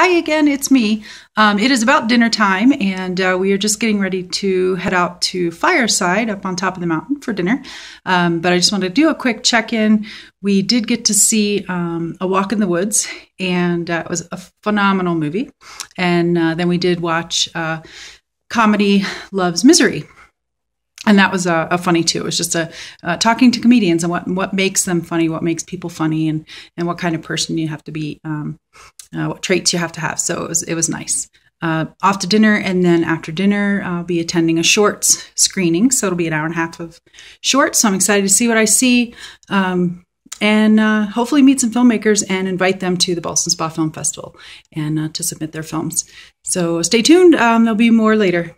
Hi again, it's me. Um, it is about dinner time, and uh, we are just getting ready to head out to Fireside up on top of the mountain for dinner. Um, but I just wanted to do a quick check in. We did get to see um, A Walk in the Woods, and uh, it was a phenomenal movie. And uh, then we did watch uh, Comedy Loves Misery, and that was a, a, funny too. It was just a uh, talking to comedians and what what makes them funny, what makes people funny, and and what kind of person you have to be, um, uh, what traits you have to have. So it was it was nice. Uh, off to dinner, and then after dinner, I'll be attending a shorts screening. So it'll be an hour and a half of shorts. So I'm excited to see what I see. Um, and uh, hopefully meet some filmmakers and invite them to the Ballston Spa Film Festival and uh, to submit their films. So stay tuned. Um, there'll be more later.